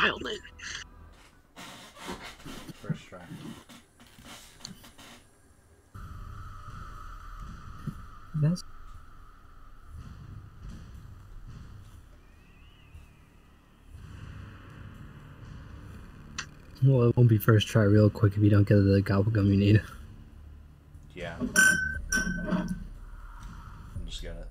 dialed in. First try. That's Well, it won't be first try real quick if you don't get the gobble gum you need. Yeah. I'm just gonna.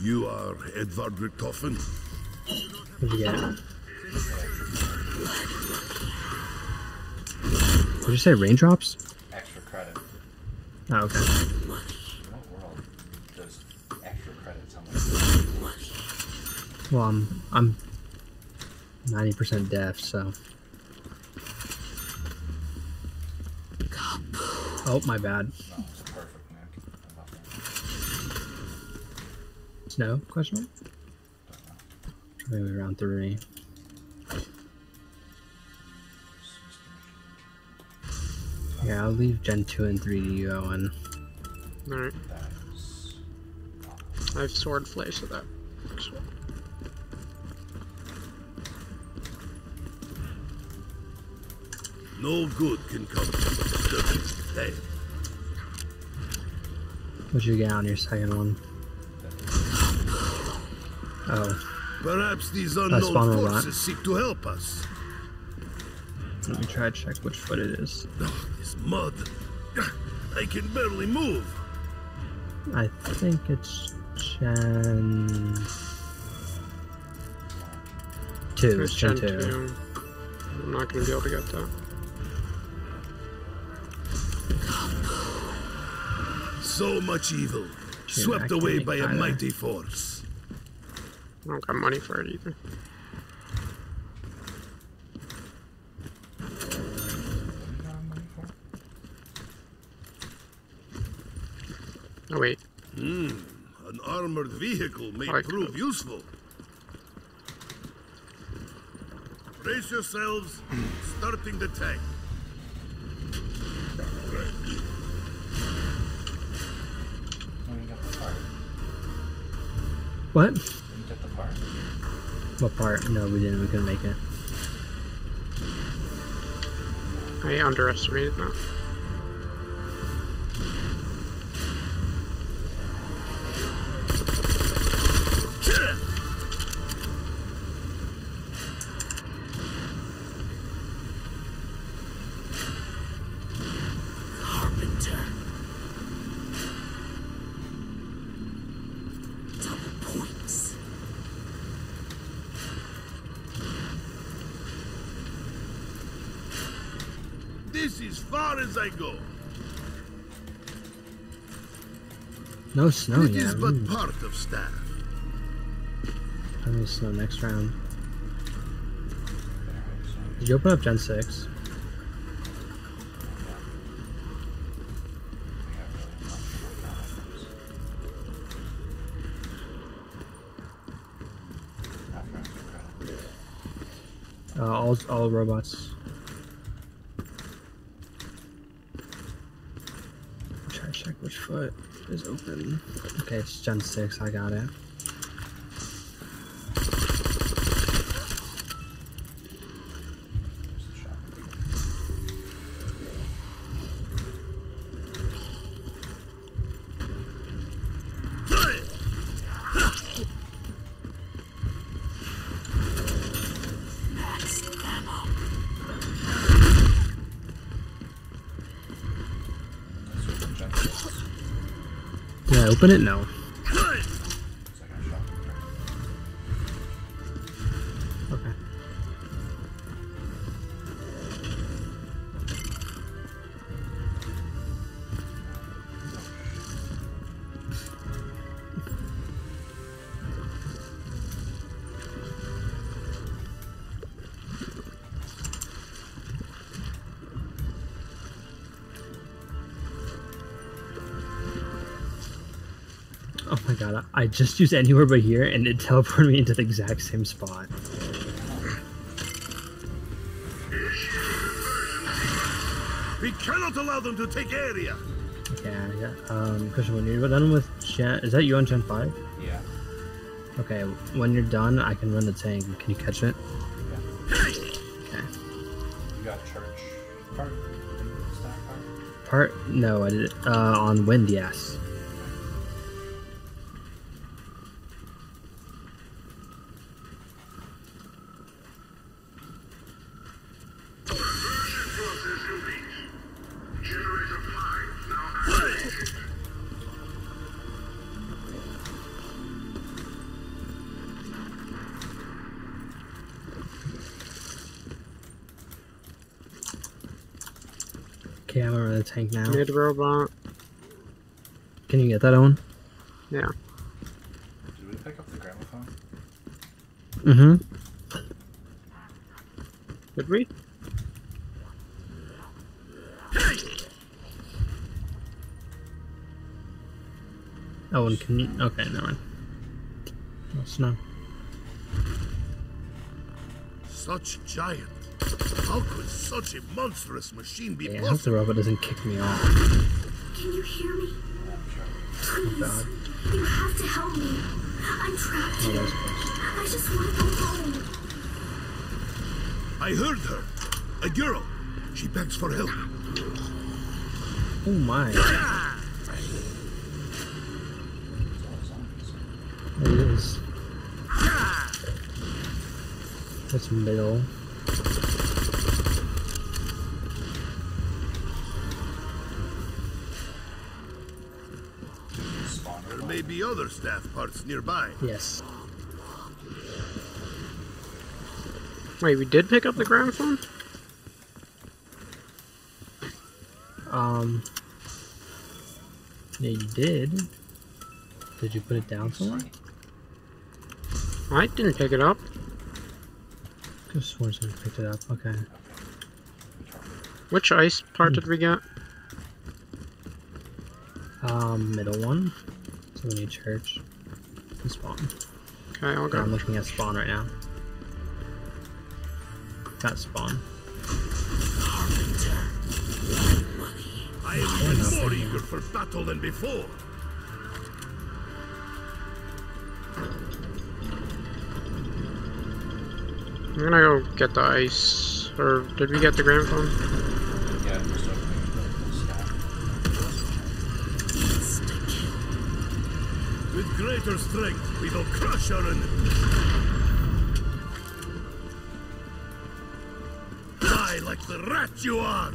You are Edvard Richtofen? What'd you? Did you say raindrops? Extra credit. Oh, okay. What world does extra credits on my Well, I'm I'm ninety percent deaf, so. Oh, my bad. No, it's perfect, Nick. I love that. Snow? Question mark? Maybe around three. Yeah, I'll leave Gen two and three to you, Owen. Alright, I have sword flay, so that works well. No good can come from disturbing today. What'd you get on your second one? Oh, Perhaps these unknown forces seek to help us. let me try to check which foot it is. Oh, this mud. I can barely move. I think it's Gen two. It's Gen Gen two. 2. I'm not gonna be able to get that. So much evil, Shoot, swept away can't by a either. mighty force. I don't got money for it either. Oh wait, Hmm, an armored vehicle may I prove could- useful. Brace yourselves, starting the tank. No, you got the part. What? You get the part. What part? No, we didn't. We couldn't make it. I underestimated that. This is far as I go. No snow it yet. is but Ooh, part of staff. Probably snow next round. Did you open up Gen six? Uh, all all robots. Try to check which foot is open. Okay, it's Gen six. I got it. Max ammo. Open it? No. My god, I just used anywhere but here and it teleported me into the exact same spot. We cannot allow them to take area. Yeah, yeah. um, Christian, when you're done with Gen, is that you on Gen 5? Yeah. Okay, when you're done, I can run the tank. Can you catch it? Yeah. Okay. You got church part? Part? Part, no, I did it, uh, on wind, yes. Tank now. Mid robot. Can you get that, Owen? Yeah. Did we pick up the gramophone? Mm-hmm. Did we? Owen, can you? Okay, never mind. No snow. Such giant. How could such a monstrous machine be Yeah, I hope the robot doesn't kick me off. Can you hear me? Please. God. You have to help me. I'm trapped Oh, that here. was close. I just want to go home. I heard her. A girl. She begs for help. Oh my. It's all zombies. It is. That's middle. Spawn There may be other staff parts nearby. Yes. Wait, we did pick up the gramophone? Um. Yeah, you did. Did you put it down somewhere? I didn't pick it up. Could have sworn someone picked it up. Okay. Which ice part did we get? Um, middle one. So we need church. And spawn. Okay, I'll go. I'm looking at spawn right now. Got spawn. I am even more eager for battle than before. I'm gonna go get the ice. Or did we get the gramophone? Yeah, just opening the staff. With greater strength, we will crush our enemy. Die like the rat you are!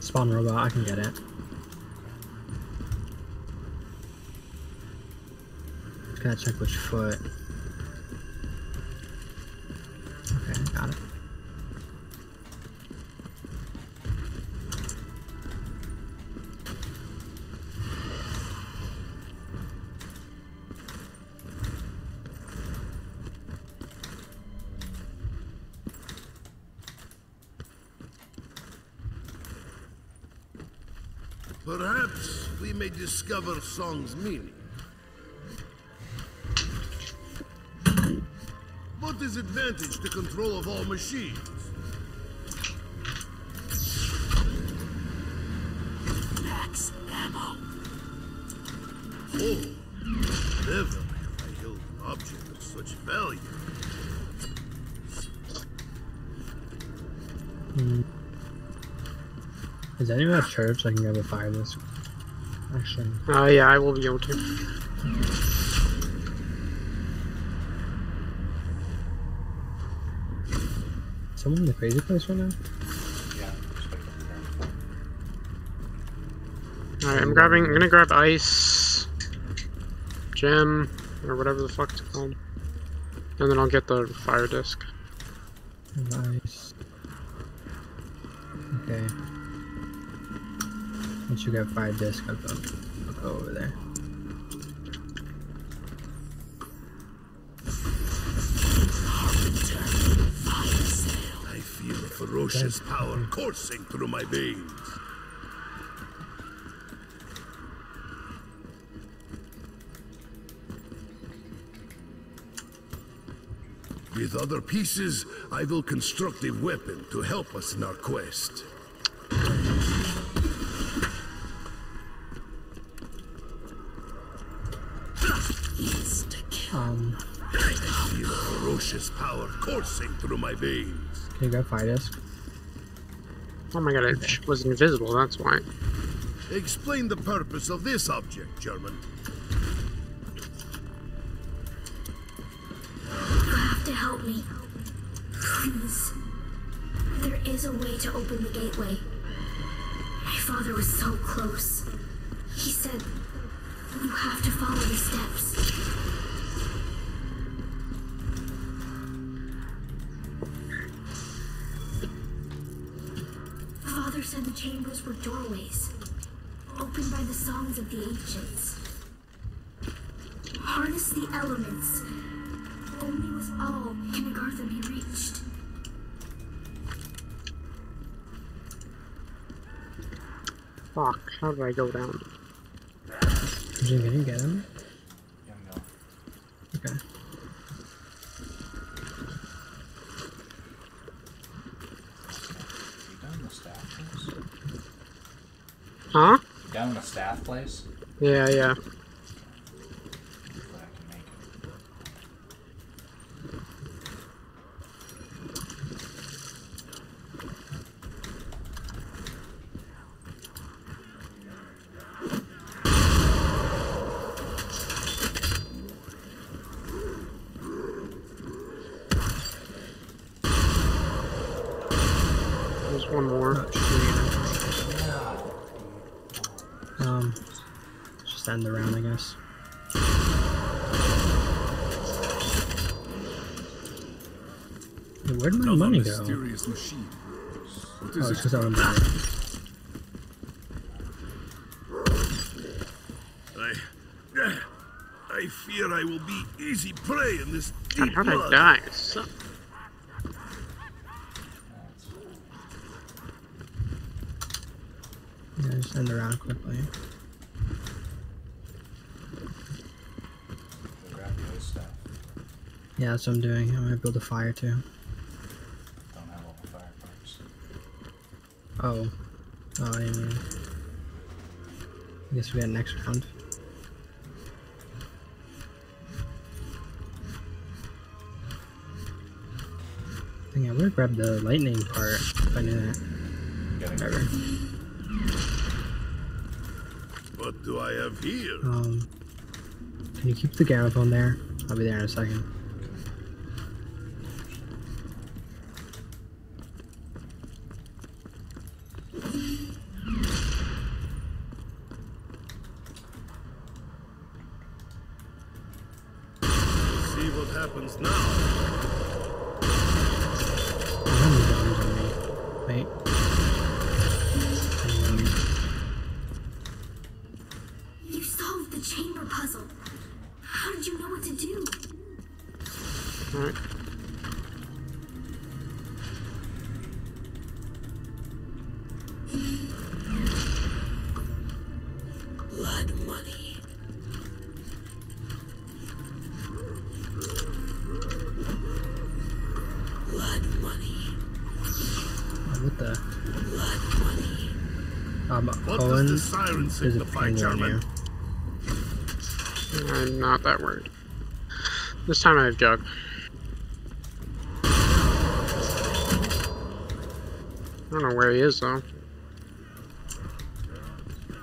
Spawn robot, I can get it. Gotta check which foot. Discover Song's meaning. What is advantage to control of all machines? Max ammo. Oh, never have I held an object of such value. Is anyone at church? I can grab a fire disc. Actually, Uh, yeah, I will be able to. someone in the crazy place right now? Yeah, just picked up the gramophone. Alright, I'm grabbing. I'm gonna grab ice, gem, or whatever the fuck it's called, and then I'll get the fire disc. Nice. Okay. Once you grab fire disc, I'll go, I'll go over there. I feel a ferocious power coursing through my veins. With other pieces, I will construct a weapon to help us in our quest. Ferocious power coursing through my veins. Can you grab fire disc? Oh my god, it was invisible, that's why. Explain the purpose of this object, German. You have to help me. Please. There is a way to open the gateway. My father was so close. He said, you have to follow the steps. Chambers were doorways, opened by the songs of the ancients. Harness the elements. Only with all can Agartha be reached. Fuck, how do I go down? Did you, did you get him? Yeah, no. Okay. You down in the staff place? Huh? You down in the staff place? Yeah, yeah. Hopefully I can make it. There's one more. Um, just end the round, I guess. Hey, where'd my Another money go? mysterious machine. What Oh, is it's because I don't buy it. I, I fear I will be easy prey in this God, deep how'd I blood. die? It suck- Yeah, just end the round quickly. Go grab the other stuff. Yeah, that's what I'm doing. I'm gonna build a fire too. Don't have all the fire parts. Oh. Oh, I mean. I guess we got next round. Dang, I would've grabbed the lightning part if I knew that. Getting Whatever. What do I have here? Um, can you keep the gramophone there? I'll be there in a second. There's a signify, finger German? I'm not that worried. This time I have Jug. I don't know where he is though.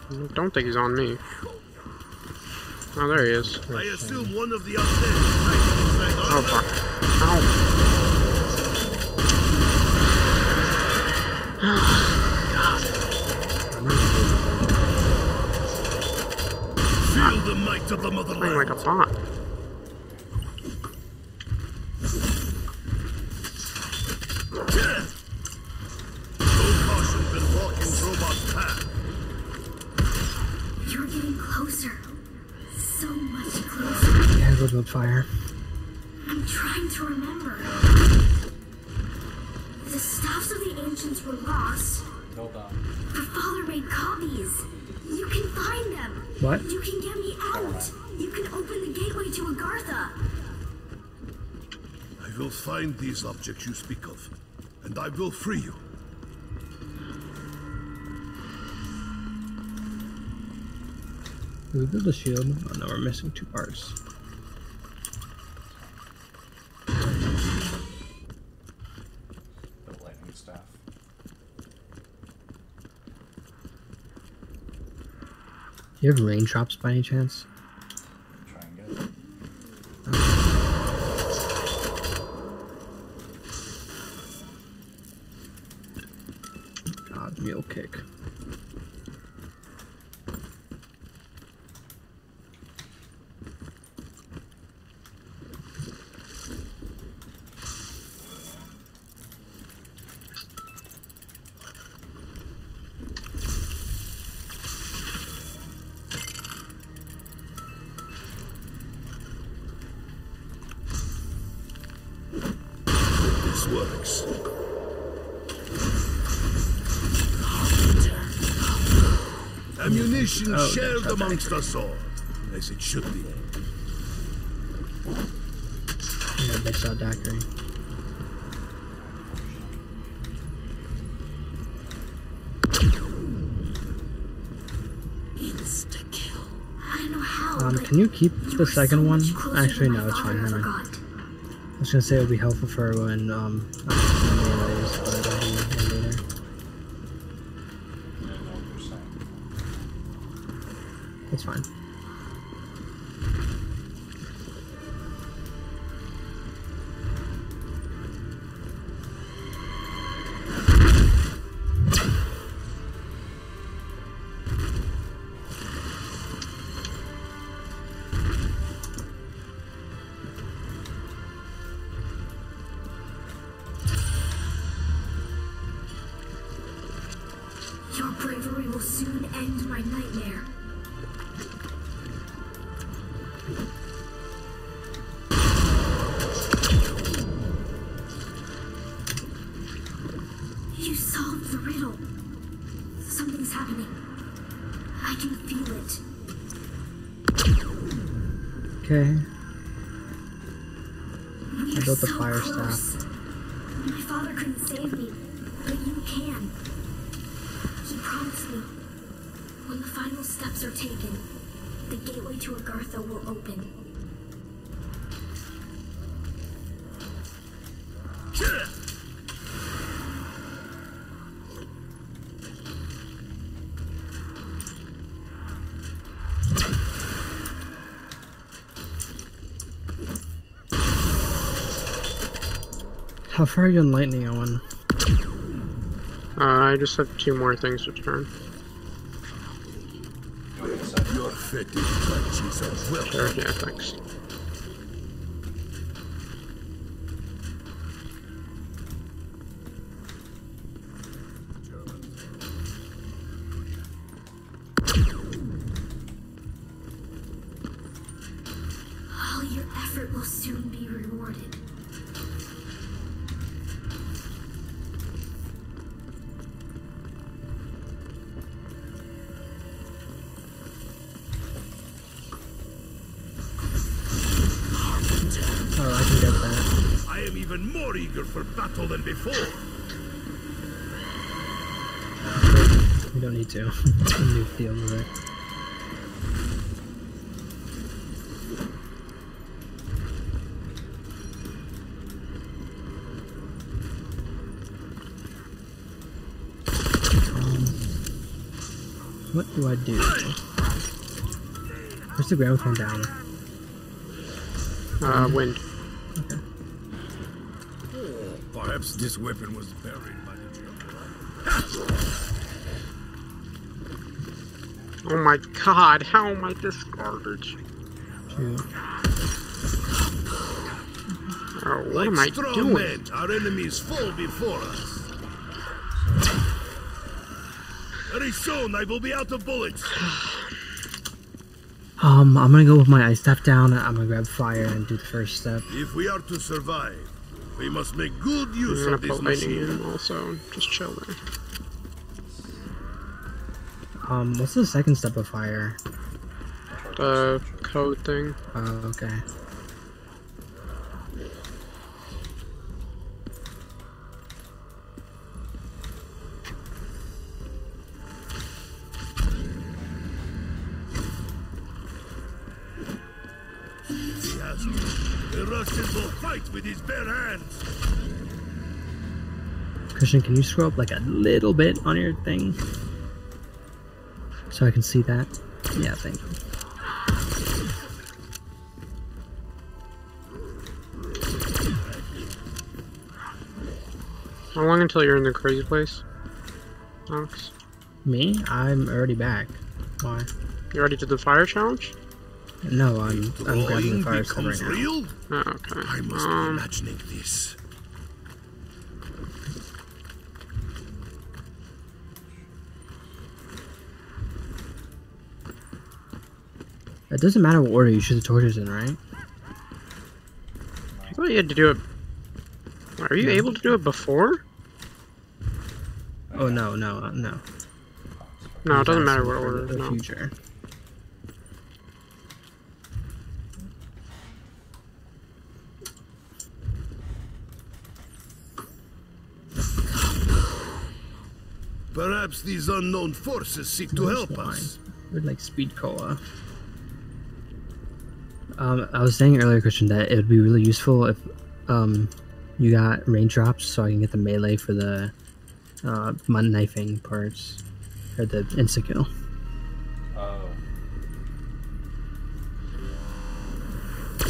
I don't think he's on me. Oh, there he is. I assume one of the undead is Oh, fuck. Ow. Feel the might of the Playing motherland. like a bot. No caution can walk in Robot's path. You're getting closer. So much closer. Yeah, go build fire. find these objects you speak of, and I will free you. We build the shield. Oh no, we're missing two parts. The lightning staff. Do you have raindrops by any chance? Works. Ammunition Oh, shared amongst us all, as it should be. Yeah, they saw daiquiri. I don't know how. Um, can you keep the second one? Actually, no, it's fine. Never mind. Was gonna say it would be helpful for when um Something's happening. I can feel it. Okay. We I built the so fire close. My father couldn't save me, but you can. He promised me. When the final steps are taken, the gateway to Agartha will open. Far are you on lightning, Owen? Uh, I just have two more things to turn. Your fetid touches are welcome. Sure, yeah, thanks. What do I do? Where's the gramophone down? Uh, wind. Perhaps this weapon was buried by the jungle. Oh my god, how am I this garbage? Two. Oh, what like am I doing? men, our enemies fall before us. Very soon I will be out of bullets. Um, I'm gonna go with my ice staff down. I'm gonna grab fire and do the first step. If we are to survive, we must make good use of this put machine. also. Just chill there. Um, what's the second step of fire? The code thing. Oh, okay. Christian, can you scroll up like a little bit on your thing? So I can see that? Yeah, thank you. How long until you're in the crazy place? Alex? Me? I'm already back. Why? You already did the fire challenge? No, I'm I'm grabbing Drawing the fire stuff right now. real? Oh, okay. I must be Um, imagining this. It doesn't matter what order you shoot the torches in, right? I thought you had to do it. Are you able to do it before? Oh no, no, uh, no. No, it doesn't matter what order. The No. future. Perhaps these unknown forces seek to help us. We'd like speed cola. Um, I was saying earlier, Christian, that it would be really useful if um, you got raindrops so I can get the melee for the uh, mud knifing parts or the insta kill. Oh.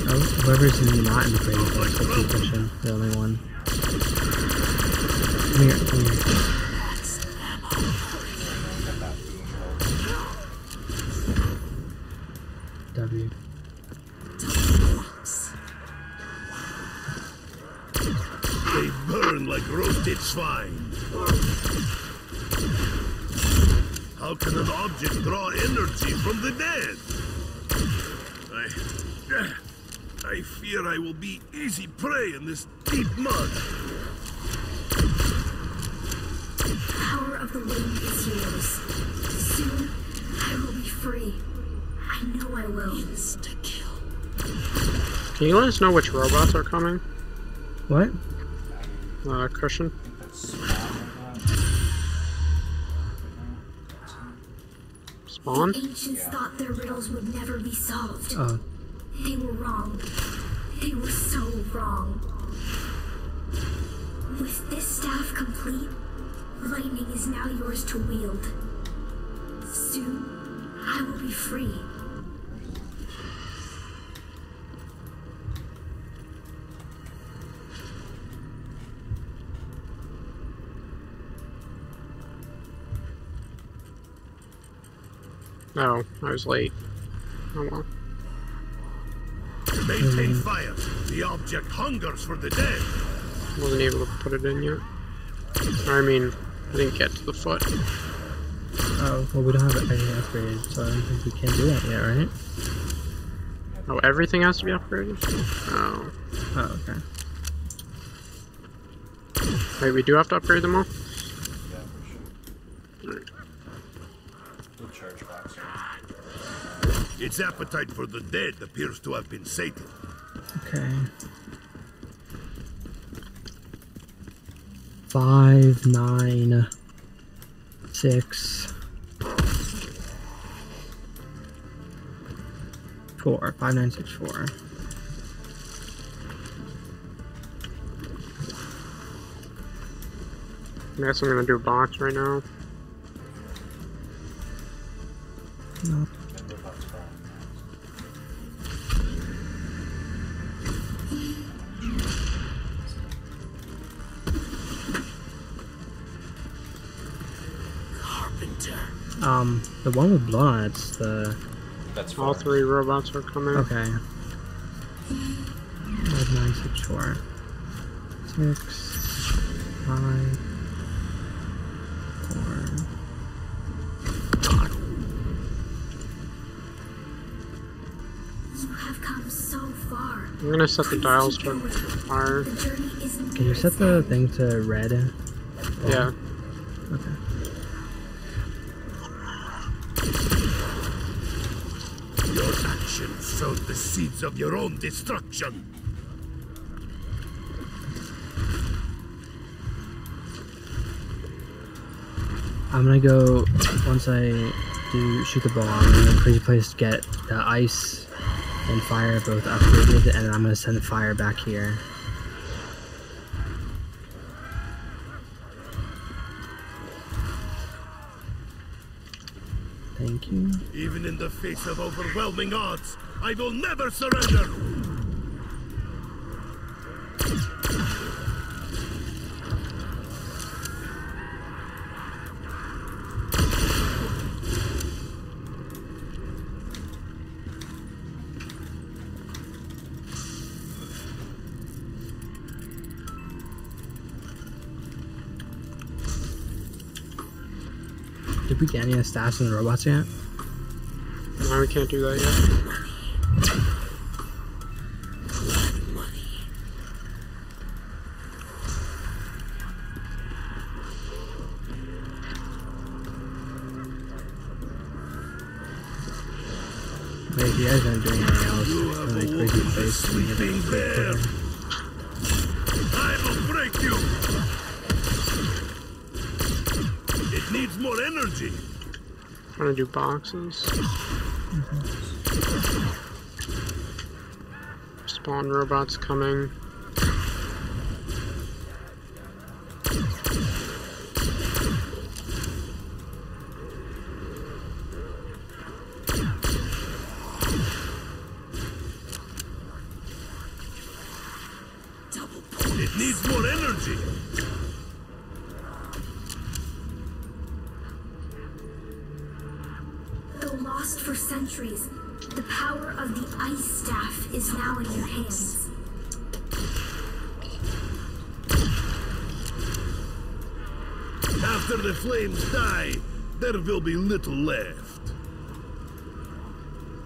Oh, whoever's not in the place, that's you, Christian, the only one. Come here, come here. W. roasted. How can an object draw energy from the dead? I, I fear I will be easy prey in this deep mud. The power of the wind is yours. Soon, I will be free. I know I will. Can you let us know which robots are coming? What? Uh, Christian? Spawn? The ancients thought their riddles would never be solved. Oh, They were wrong. They were so wrong. With this staff complete, lightning is now yours to wield. Soon, I will be free. No, I was late. Oh well. Maintain fire. The object hungers for the dead. Wasn't able to put it in yet. I mean, I didn't get to the foot. oh, well, we don't have it any upgraded, so I don't think we can do that yet, right? Oh, everything has to be upgraded? Oh. Oh, okay. Wait, we do have to upgrade them all? Yeah, for sure. We'll charge back soon. Its appetite for the dead appears to have been sated. Okay. Five, nine, six, four. Five, nine, six, four. I guess I'm gonna do a box right now. No. The one with blood it's the That's All three robots are coming. okay. Five, nine, six, four, six, five, four. You have come so far. I'm gonna set the dials keep to going. fire. The journey isn't Can you set the thing to red? Yeah. of your own destruction. I'm gonna go, once I do shoot the ball, I'm gonna crazy place to get the ice and fire both upgraded, and I'm gonna send the fire back here. Thank you. Even in the face of overwhelming odds, I will never surrender! Did we get any of the stats in the robots yet? No, we can't do that yet. Do boxes. Spawn robots coming. Lost for centuries, the power of the Ice Staff is now in your hands. After the flames die, there will be little left.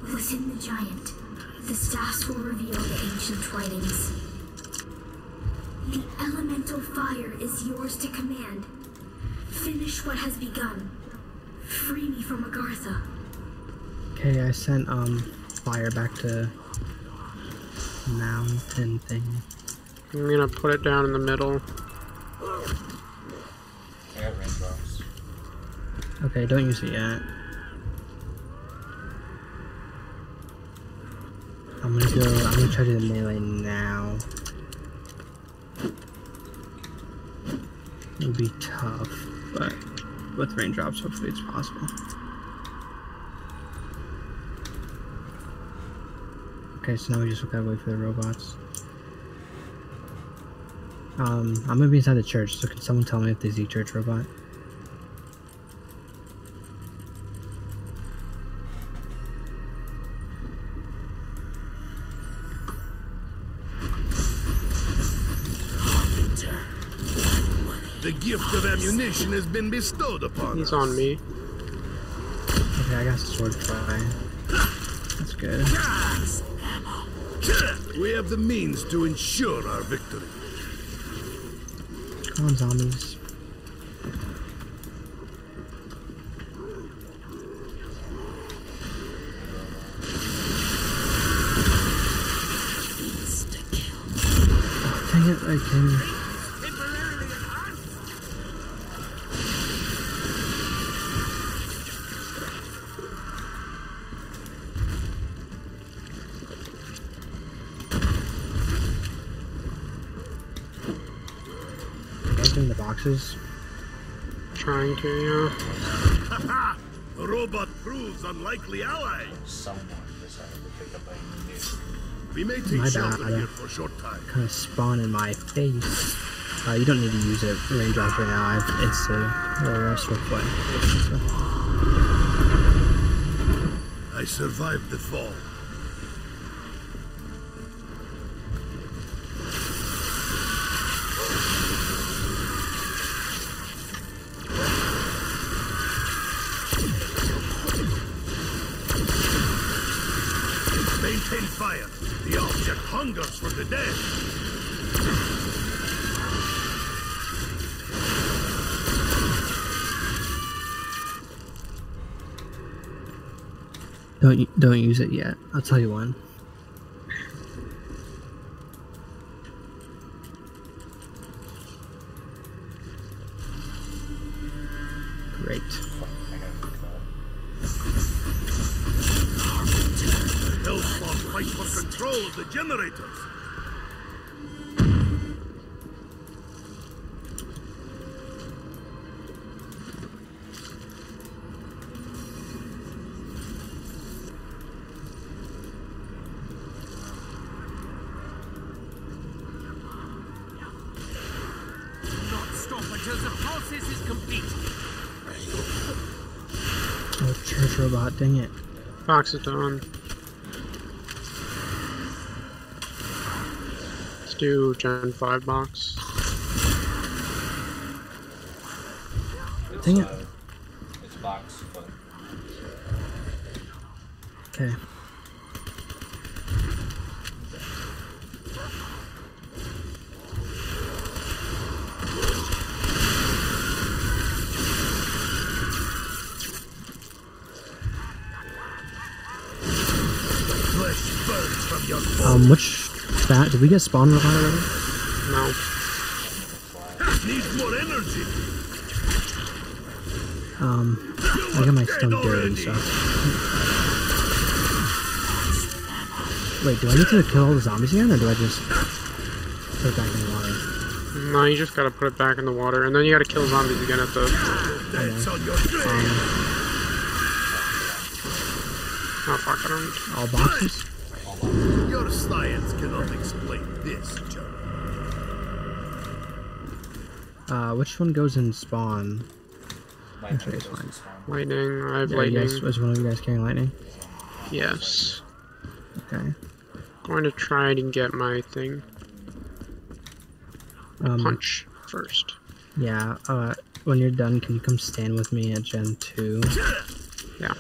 Within the giant, the staffs will reveal the ancient writings. The elemental fire is yours to command. Finish what has begun. Free me from Agartha. Okay, I sent um fire back to mountain thing. I'm gonna put it down in the middle. I got raindrops. Okay, don't use it yet. I'm gonna go. I'm gonna try to do the melee now. It'll be tough, but with raindrops, hopefully it's possible. Okay, so now we just gotta wait for the robots. Um, I'm gonna be inside the church, so can someone tell me if there's a church robot? The gift of ammunition has been bestowed upon He's us. on me. Okay, I got sword flay. That's good. We have the means to ensure our victory. Come on, zombies. Dang it, I can. You guys doing the boxes? Trying to, yeah. The robot proves unlikely ally. Someone decided to pick up a new. We may My take shelter bad. here for a short time. kind of spawn in my face. Uh, you don't need to use it raindrops right now. I've, it's a or a swift way. So, I survived the fall. Maintain fire. The object hungers for the dead. Don't use it yet. I'll tell you when. Great. Hellspawn fight for control of the generators. Dang it. Box is done. Let's do Gen 5 box. Dang it. Uh, it's box, but Okay. Flesh burns from your bones. Um, which stat? Did we get spawn robot already? No. Needs more energy. Um, I got my stone gear and stuff. Wait, do I need to kill all the zombies again, or do I just put it back in the water? No, you just gotta put it back in the water, and then you gotta kill zombies again at the. Your grave. Oh fuck, I don't. All boxes? Your science cannot explain this, John. Uh, which one goes in spawn? lightning Okay, goes in spawn. Lightning, I have Yeah, lightning. yes, was one of you guys carrying lightning? Yes. Okay. Going to try and get my thing. Um, Punch first. Yeah, uh, when you're done, can you come stand with me at Gen 2? Yeah.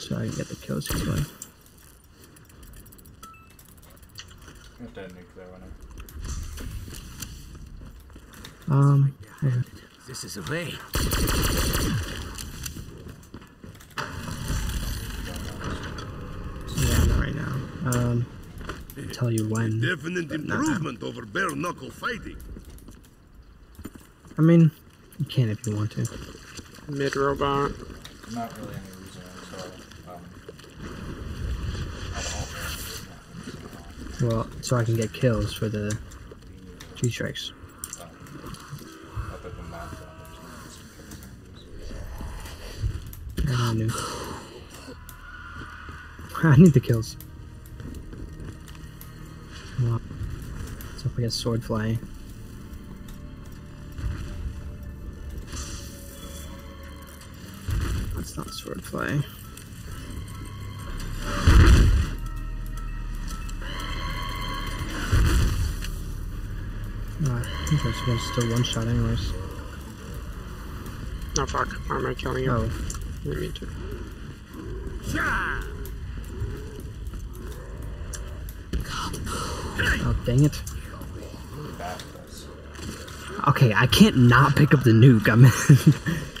So I can get the kills quickly. You have to nuke that one. Um, okay. This is a way. yeah, not right now. Um, I'll tell you when. Definite not now. improvement over bare knuckle fighting. I mean, you can if you want to. Mid robot. Not really any reason until um. I'll Well, so I can get kills for the G strikes. I. I need the kills. On. So if we get sword flay. That's not sword flay. That's against still one shot anyways. Oh fuck, why am I killing you? Oh, I didn't mean to. oh dang it. really bad for us. Okay, I can't not pick up the nuke. I'm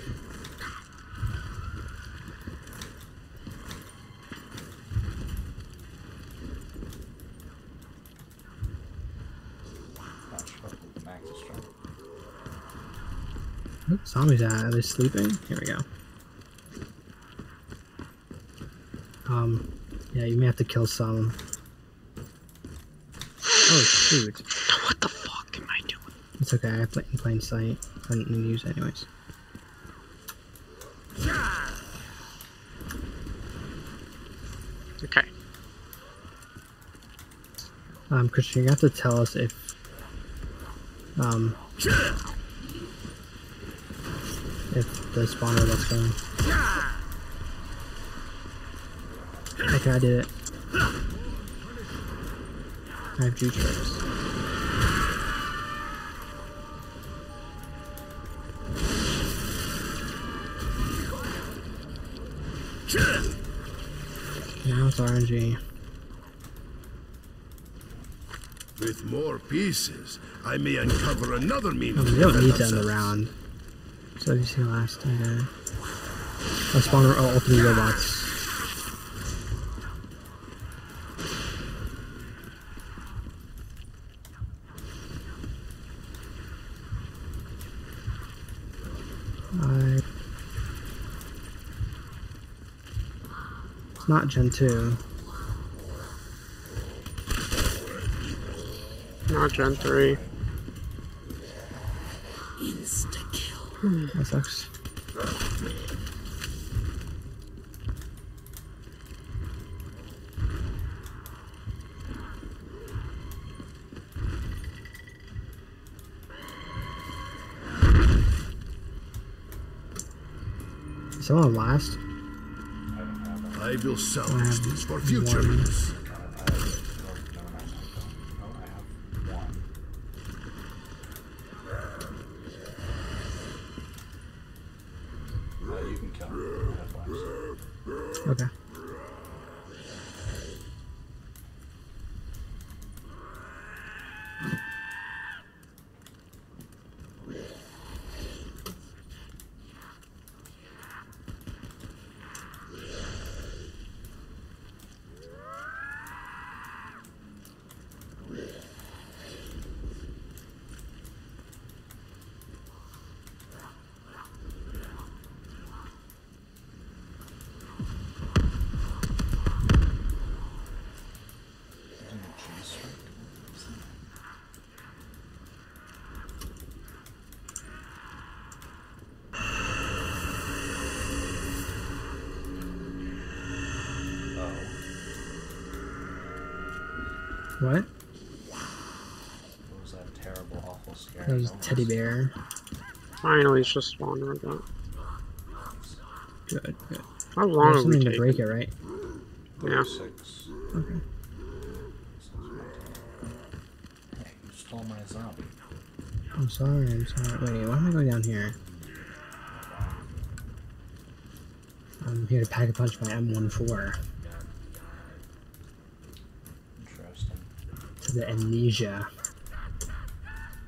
Not sure if Max is strong. Zombies at? Are they sleeping? Here we go. Um, yeah, you may have to kill some. Oh shoot! What the fuck am I doing? It's okay. I have it in plain sight. I didn't need to use it anyways. Okay. Um, Christian, you have to tell us if um if the spawner that's going. Okay, I did it. I have traps. Now it's RNG. With more pieces, I may uncover another means Oh, we don't need to end the round. So you see last time there. I'll spawn all oh, all three robots. It's not Gen 2. Not Gen 3. That sucks. Is someone last? I will Save yourselves for future use. Teddy bear. Finally, it's just spawned that. Good, good. How long There's something to break it, right? Yeah. Six. Okay. Hey, you stole my zombie. I'm sorry, I'm sorry. Wait, why am I going down here? I'm here to pack a punch my M14 Interesting. to the amnesia.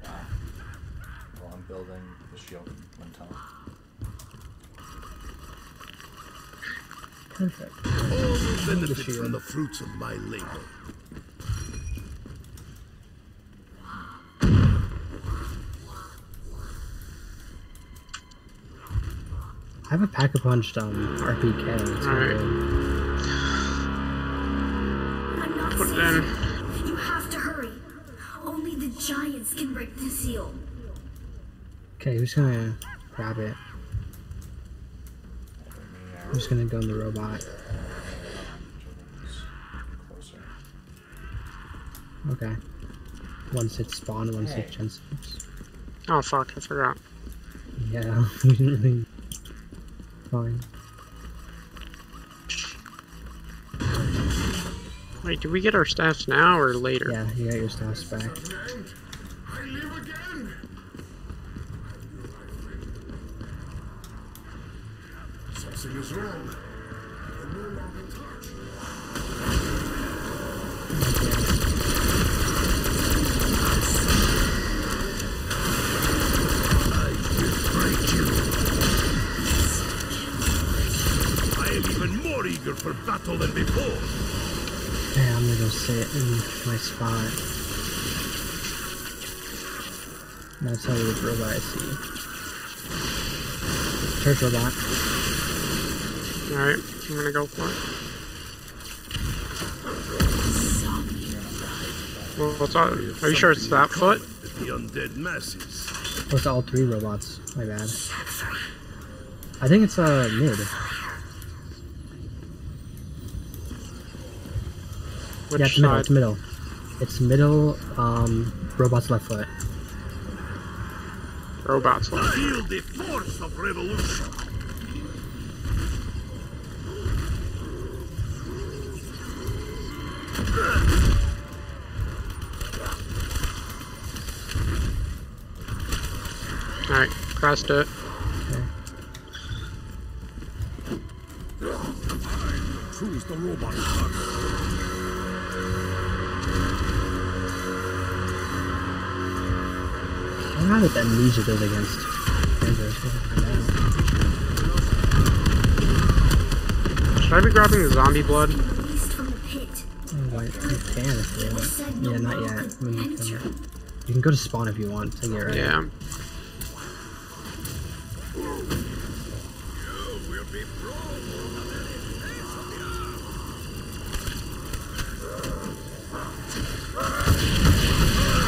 Well, I'm building the shield mental. Perfect. All will benefit shield. From the fruits of my labor. I have a pack a punched um RPK. It's Alright. I'm not Put it safe. You have to hurry. Only the giants can break the seal. Okay, who's gonna grab it? I'm just gonna go in the robot. Okay. Once it's spawned, once Hey. Jensen's. Oh fuck, I forgot. Yeah, we didn't really. Fine. Wait, did we get our stats now or later? Yeah, you got your stats back. I live again. Something is wrong. I can no longer touch. I will break you. I am even more eager for battle than before. Okay, I'm gonna go sit my spot. That's how the robot I see. Church robot. Alright, I'm gonna go for it. Well, what's up? Are you sure it's that foot? The undead masses. Oh, it's all three robots. My bad. I think it's uh mid. Which yeah, it's middle. It's middle. It's middle. Um, robot's left foot. Robots left. Feel the force of revolution. Alright, pressed it. Choose the robot what the amnesia does against. Rangers. We'll find out. Should I be grabbing the zombie blood? Released from the pit. Oh, you can if you want. Yeah, not yet. you, you can go to spawn if you want to get ready. Yeah.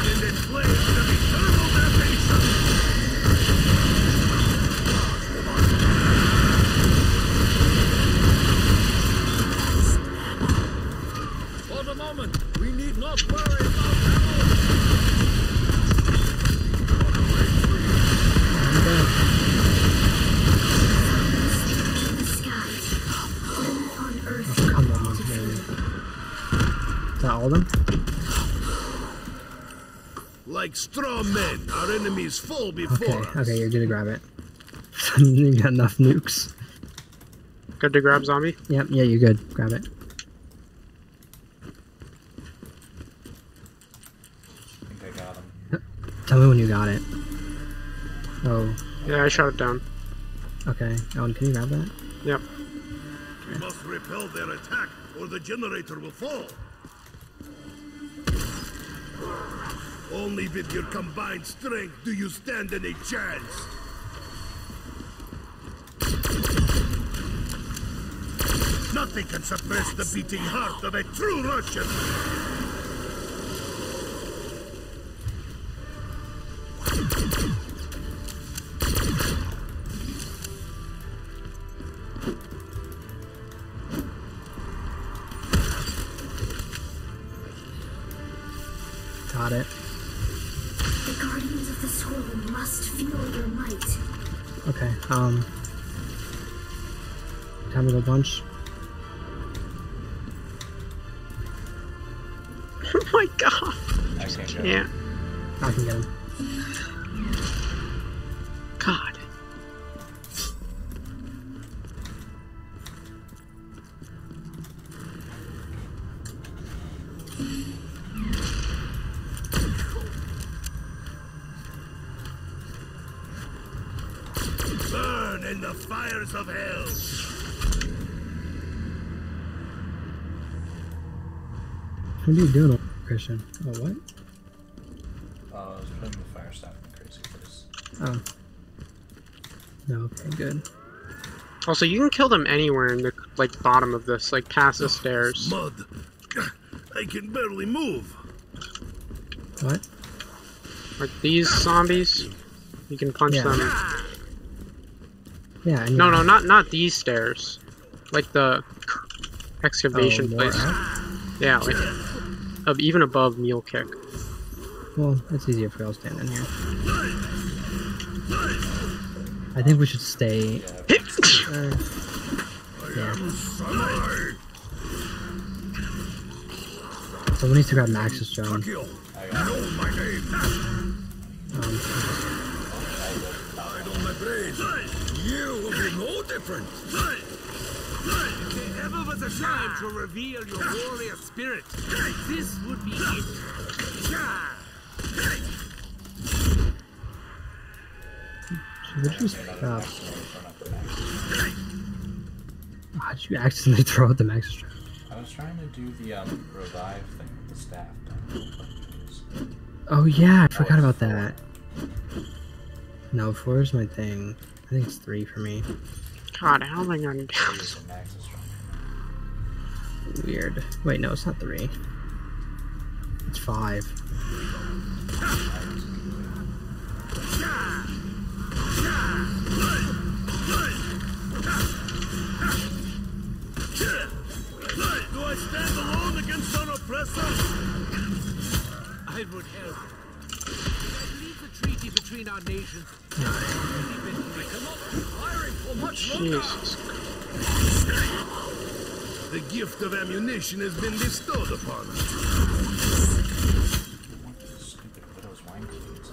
In this place of eternal damnation. For the moment, we need not worry about ammo. I'm dead. all of them? Like straw men, our enemies fall before Okay, us. okay, you're good to grab it. you got enough nukes. Good to grab zombie. Yep, yeah, you're good. Grab it. I think I got him. Tell me when you got it. Oh, Yeah, I shot it down. okay. Alan, can you grab that? Yep. We must repel their attack, or the generator will fall. Only with your combined strength do you stand any chance. Nothing can suppress the beating heart of a true Russian. Are you doing, Christian? Oh, what? Uh, I was putting the fire staff in the crazy place. Oh. No, okay, good. Also, you can kill them anywhere in the like bottom of this, like past the stairs. Mud. I can barely move. What? Like these zombies, you can punch Yeah. them. Yeah, I No, no, not not these stairs. Like the excavation Oh, place. up? Yeah, like of even above Mule Kick. Well, it's easier for we all stand in here. I think we should stay. Uh, yeah. Someone needs to grab Maxis drone. Kill. I got him. Know my name. Um, my brain. You will be no different. If ever was a time to reveal your warrior spirit, this would be it. should we just, max up how'd you accidentally throw out the Maxis drone? I was trying to do the um, revive thing with the staff. Oh yeah, I forgot about that. No, four is my thing. I think it's three for me. God, how am I gonna do this? the max is strong. Weird. Wait, no, it's not three. It's five. Do I stand alone against our oppressors? I would help. Jesus. The gift of ammunition has been bestowed upon us. What these stupid widow's wine cleans?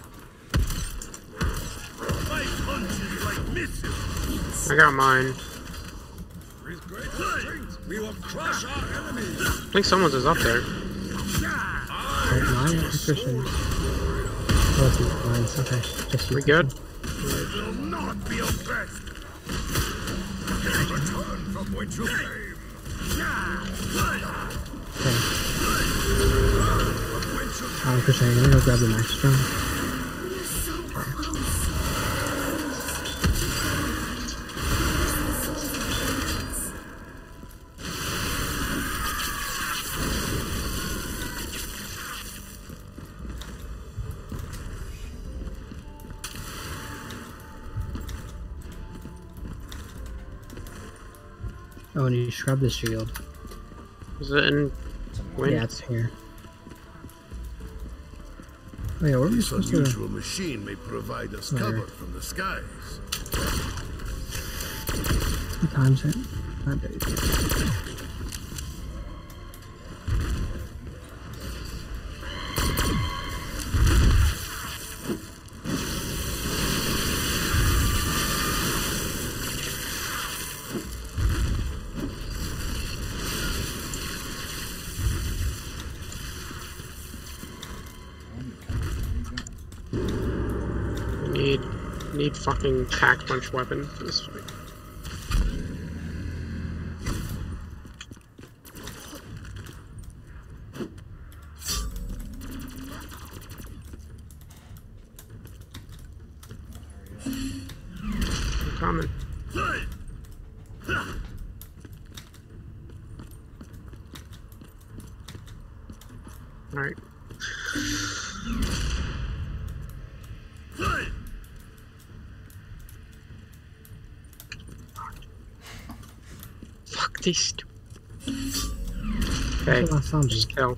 My punches like missiles. I got mine. With great strength, we will crush our enemies. I think someone's is up there. Wait, mine Oh. Okay, just. We good? not be. Return from whence you came. Okay. Um, you gonna go grab the drone? And you should the shield. Is it in It's a Yeah, it's here. Oh yeah, where are we This supposed to? unusual machine may provide us Where? cover from the skies. What time's it? Not very good. Need fucking pack punch weapon for this fight. Stu- Okay, What's the last zombie? just kill.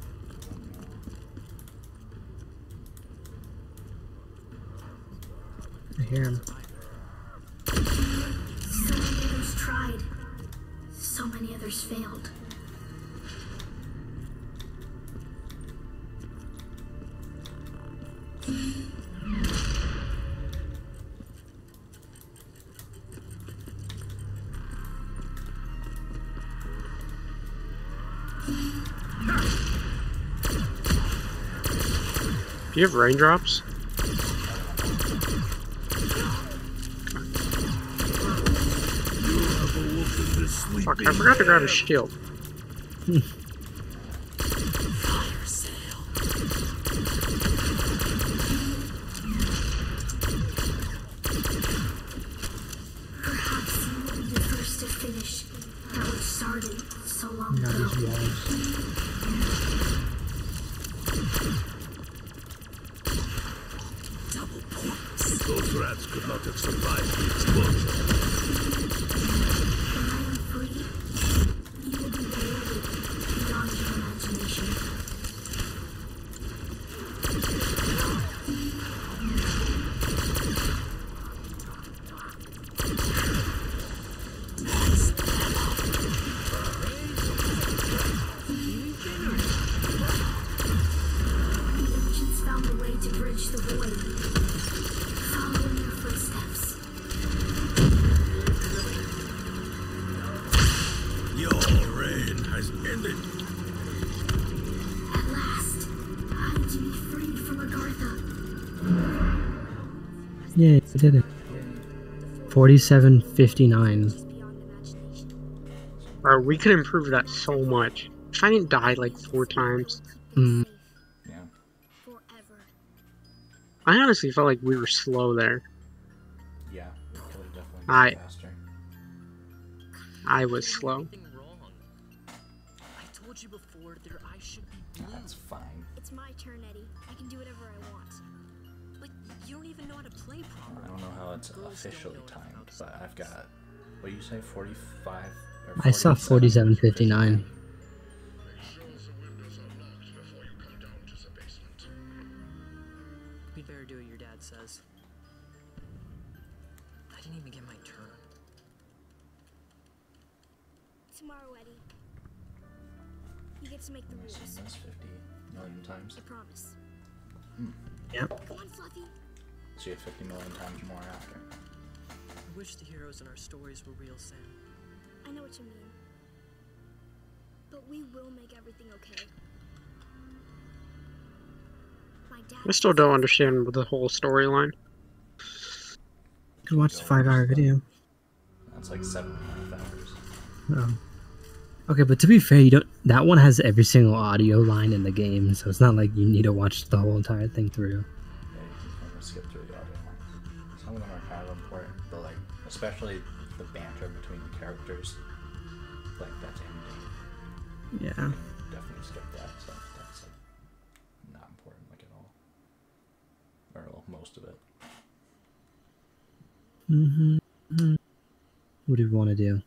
You have raindrops? Have awoken the sleeping Fuck, I forgot to grab a shield. 4759. Beyond. Bro, we could improve that so much. If I didn't die like four times. Mm, Yeah. I honestly felt like we were slow there. Yeah. We definitely I- faster. I was slow. I told you before their eyes should be blue. That's fine. It's my turn, Eddie. I can do whatever I want. But you don't even know how to play I don't know how it's Girls officially timed, but I've got. What do you say? 45? Or I saw 4759. We'd So you 50 million times more after. I wish the heroes in our stories were real, Sam. I know what you mean. But we will make everything okay. I still don't understand the whole storyline. You could watch the five hour video. That's like seven and a half hours. Oh. Okay, but to be fair, you don't. That one has every single audio line in the game, so it's not like you need to watch the whole entire thing through. Especially the banter between the characters. Like, that's ending. Yeah. Definitely skip that stuff. That's like, not important, like, at all. Or well, most of it. hmm What do we want to do?